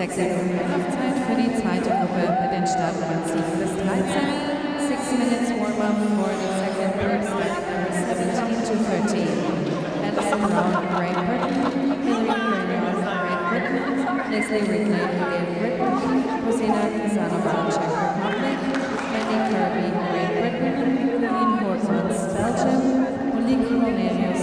Sechste Laufzeit für die zweite Gruppe mit den Startnummern 7 bis 13. Six minutes warm-up for the second group starting number 17 to 13. Madison Brown, Great Britain. Great Britain. Leslie Ridley, Great Britain. Rosina Czech dignum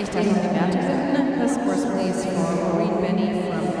Ich. The scores please for Maureen Bennie from